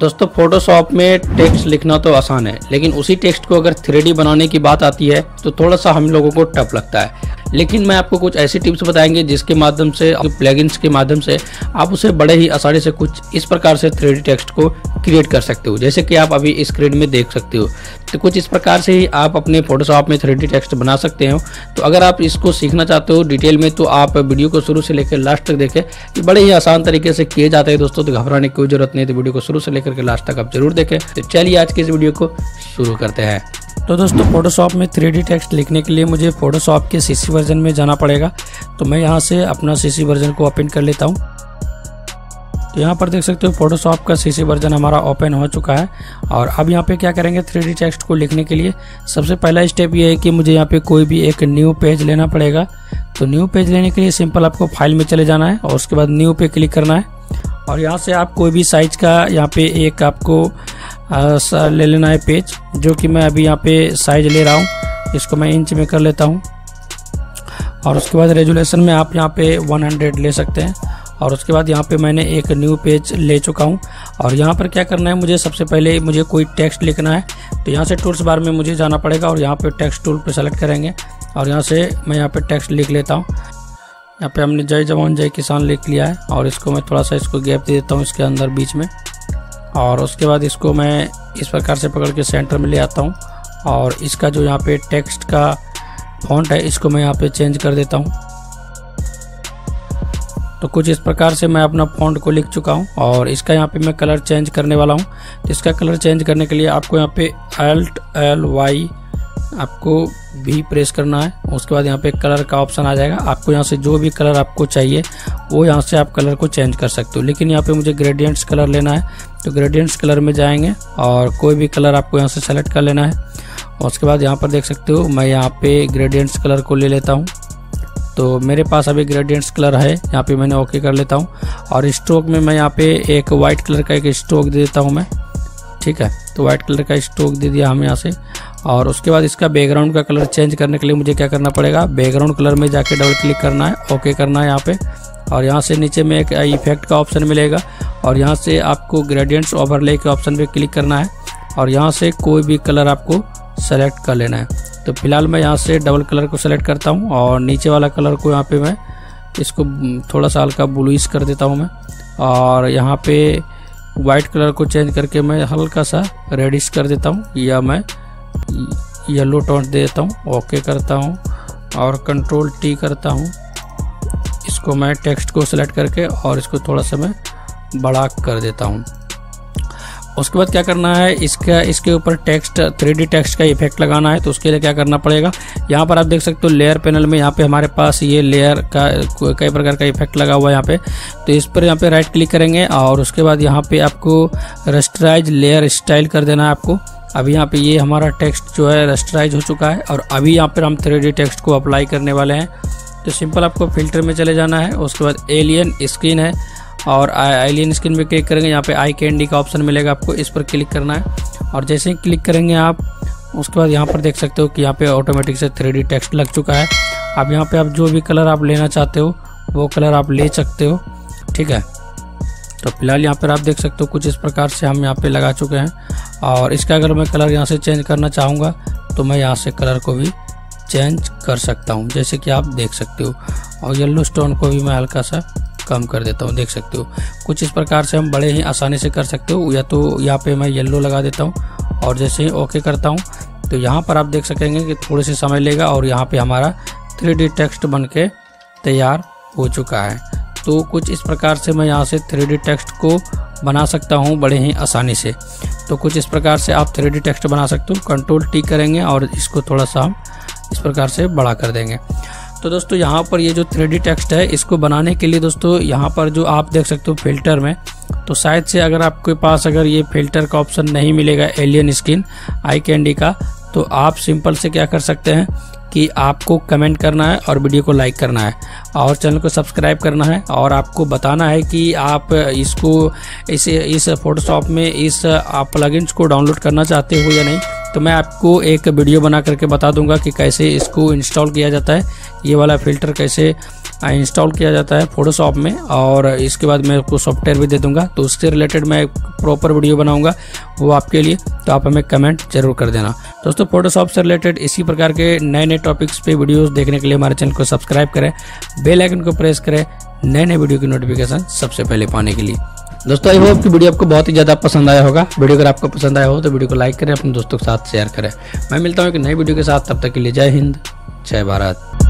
दोस्तों फोटोशॉप में टेक्स्ट लिखना तो आसान है, लेकिन उसी टेक्स्ट को अगर थ्री बनाने की बात आती है तो थोड़ा सा हम लोगों को टफ लगता है। लेकिन मैं आपको कुछ ऐसी टिप्स बताएँगे जिसके माध्यम से प्लेगिंग्स के माध्यम से, आप उसे बड़े ही आसानी से कुछ इस प्रकार से थ्री टेक्स्ट को क्रिएट कर सकते हो, जैसे कि आप अभी स्क्रीन में देख सकते हो। तो कुछ इस प्रकार से ही आप अपने फोटोशॉप में थ्री टेक्स्ट बना सकते हो। तो अगर आप इसको सीखना चाहते हो डिटेल में तो आप वीडियो को शुरू से लेकर लास्ट तक देखें। बड़े ही आसान तरीके से किए जाते हैं दोस्तों तो घबराने की ज़रूरत नहीं तो वीडियो को शुरू से लेकर के लास्ट तक आप ज़रूर देखें। तो चलिए आज की इस वीडियो को शुरू करते हैं। तो दोस्तों फोटोशॉप में थ्री टेक्स्ट लिखने के लिए मुझे फोटोशॉप के सीसी वर्जन में जाना पड़ेगा। तो मैं यहाँ से अपना सीसी वर्जन को ओपन कर लेता हूँ। तो यहाँ पर देख सकते हो फोटोशॉप का सीसी वर्जन हमारा ओपन हो चुका है। और अब यहाँ पे क्या करेंगे थ्री टेक्स्ट को लिखने के लिए? सबसे पहला स्टेप ये है कि मुझे यहाँ पे कोई भी एक न्यू पेज लेना पड़ेगा। तो न्यू पेज लेने के लिए सिंपल आपको फ़ाइल में चले जाना है और उसके बाद न्यू पे क्लिक करना है। और यहाँ से आप कोई भी साइज़ का यहाँ पे एक आपको ले लेना है पेज जो कि मैं अभी यहाँ पे साइज़ ले रहा हूँ। इसको मैं इंच में कर लेता हूँ। और उसके बाद रेजुलेशन में आप यहाँ पे 100 ले सकते हैं। और उसके बाद यहाँ पे मैंने एक न्यू पेज ले चुका हूँ। और यहाँ पर क्या करना है, मुझे सबसे पहले मुझे कोई टेक्स्ट लिखना है। तो यहाँ से टूल्स बार में मुझे जाना पड़ेगा और यहाँ पे टेक्स्ट टूल पे सेलेक्ट करेंगे। और यहाँ से मैं यहाँ पे टेक्स्ट लिख लेता हूँ। यहाँ पे हमने जय जवान, जय किसान लिख लिया है और इसको मैं थोड़ा सा इसको गैप दे देता हूँ इसके अंदर बीच में। और उसके बाद इसको मैं इस प्रकार से पकड़ के सेंटर में ले आता हूँ और इसका जो यहाँ पे टेक्स्ट का फॉन्ट है, इसको मैं यहाँ पे चेंज कर देता हूँ। तो कुछ इस प्रकार से मैं अपना फॉन्ट को लिख चुका हूँ और इसका यहाँ पे मैं कलर चेंज करने वाला हूँ। इसका कलर चेंज करने के लिए आपको यहाँ पे अल्ट एल वाई आपको भी प्रेस करना है, उसके बाद यहाँ पे कलर का ऑप्शन आ जाएगा। आपको यहाँ से जो भी कलर आपको चाहिए, वो यहाँ से आप कलर को चेंज कर सकते हो। लेकिन यहाँ पे मुझे ग्रेडियंट्स कलर लेना है तो ग्रेडियंट्स कलर में जाएँगे और कोई भी कलर आपको यहाँ से सेलेक्ट कर लेना है। उसके बाद यहाँ पर देख सकते हो, मैं यहाँ पे ग्रेडियंट्स कलर को ले लेता हूँ। तो मेरे पास अभी ग्रेडियंट्स कलर है, यहाँ पे मैंने ओके कर लेता हूँ। और स्ट्रोक में मैं यहाँ पे एक वाइट कलर का एक स्ट्रोक दे देता हूँ मैं, ठीक है? तो व्हाइट कलर का स्ट्रोक दे दिया हम यहाँ से। और उसके बाद इसका बैकग्राउंड का कलर चेंज करने के लिए मुझे क्या करना पड़ेगा? बैकग्राउंड कलर में जाके डबल क्लिक करना है। ओके करना है यहाँ पे। और यहाँ से नीचे में एक इफ़ेक्ट का ऑप्शन मिलेगा। और यहाँ से आपको ग्रेडियंट्स ओवरले के ऑप्शन पे क्लिक करना है। और यहाँ से कोई भी कलर आपको सेलेक्ट कर लेना है। तो फ़िलहाल मैं यहाँ से डबल कलर को सेलेक्ट करता हूँ। और नीचे वाला कलर को यहाँ पे मैं इसको थोड़ा सा हल्का ब्लूइश कर देता हूँ मैं। और यहाँ पे वाइट कलर को चेंज करके मैं हल्का सा रेडिश कर देता हूँ। या मैं येलो टोन दे देता हूँ ओके करता हूँ और कंट्रोल टी करता हूँ। इसको मैं टेक्स्ट को सिलेक्ट करके और इसको थोड़ा सा मैं बड़ा कर देता हूँ। उसके बाद क्या करना है, इसका, इसके ऊपर टेक्स्ट थ्री टेक्स्ट का इफ़ेक्ट लगाना है तो उसके लिए क्या करना पड़ेगा? यहाँ पर आप देख सकते हो लेयर पैनल में यहाँ पे हमारे पास ये लेयर का, कई प्रकार का इफ़ेक्ट लगा हुआ है यहाँ पे। तो इस पर यहाँ पे राइट क्लिक करेंगे और उसके बाद यहाँ पे आपको रस्टराइज लेयर स्टाइल कर देना है आपको। अभी यहाँ पे ये हमारा टेक्स्ट जो है रस्टराइज हो चुका है और अभी यहाँ पर हम थ्री टेक्स्ट को अप्लाई करने वाले हैं। तो सिंपल आपको फ़िल्टर में चले जाना है, उसके बाद एलियन स्क्रीन है और आईलियन स्क्रीन पे क्लिक करेंगे, यहाँ पे आई कैंडी का ऑप्शन मिलेगा आपको, इस पर क्लिक करना है। और जैसे ही क्लिक करेंगे आप, उसके बाद यहाँ पर देख सकते हो कि यहाँ पे ऑटोमेटिक से थ्री टेक्स्ट लग चुका है। अब यहाँ पे आप जो भी कलर आप लेना चाहते हो, वो कलर आप ले सकते हो, ठीक है? तो फ़िलहाल यहाँ पर आप देख सकते हो कुछ इस प्रकार से हम यहाँ पे लगा चुके हैं। और इसका अगर मैं कलर यहाँ से चेंज करना चाहूँगा तो मैं यहाँ से कलर को भी चेंज कर सकता हूँ, जैसे कि आप देख सकते हो। और येल्लो स्टोन को भी मैं हल्का सा कम कर देता हूँ, देख सकते हो। कुछ इस प्रकार से हम बड़े ही आसानी से कर सकते हो, या तो यहाँ पे मैं येल्लो लगा देता हूँ, और जैसे ही ओके करता हूँ तो यहाँ पर आप देख सकेंगे कि थोड़े से समय लेगा और यहाँ पे हमारा थ्री टेक्स्ट बन के तैयार हो चुका है। तो कुछ इस प्रकार से मैं यहाँ से थ्री टेक्स्ट को बना सकता हूँ बड़े ही आसानी से। तो कुछ इस प्रकार से आप थ्री टेक्स्ट बना सकते हो। कंट्रोल टी करेंगे और इसको थोड़ा सा हम इस प्रकार से बड़ा कर देंगे। तो दोस्तों, यहाँ पर ये जो थ्री टेक्स्ट है, इसको बनाने के लिए दोस्तों, यहाँ पर जो आप देख सकते हो फ़िल्टर में तो शायद से अगर आपके पास अगर ये फ़िल्टर का ऑप्शन नहीं मिलेगा, एलियन स्किन, आई कैंडी का तो आप सिंपल से क्या कर सकते हैं कि आपको कमेंट करना है और वीडियो को लाइक करना है और चैनल को सब्सक्राइब करना है और आपको बताना है कि आप इसको, इस इस फोटोशॉप में इस प्लगइन्स को डाउनलोड करना चाहते हो या नहीं तो मैं आपको एक वीडियो बना करके बता दूँगा कि कैसे इसको इंस्टॉल किया जाता है, ये वाला फ़िल्टर कैसे इंस्टॉल किया जाता है फोटोशॉप में और इसके बाद मैं आपको सॉफ्टवेयर भी दे दूँगा। तो उससे रिलेटेड मैं प्रॉपर वीडियो बनाऊँगा वो आपके लिए। तो आप हमें कमेंट ज़रूर कर देना। दोस्तों फोटोशॉप से रिलेटेड इसी प्रकार के नए नए टॉपिक्स पे वीडियोस देखने के लिए हमारे चैनल को सब्सक्राइब करें। बेल आइकन को प्रेस करें। नए नए वीडियो की नोटिफिकेशन सबसे पहले पाने के लिए। दोस्तों आई होप कि वीडियो आपको बहुत ही ज़्यादा पसंद आया होगा। वीडियो अगर आपको पसंद आया हो तो वीडियो को लाइक करें, अपने दोस्तों के साथ शेयर करें। मैं मिलता हूँ एक नई वीडियो के साथ। तब तक के लिए जय हिंद, जय भारत।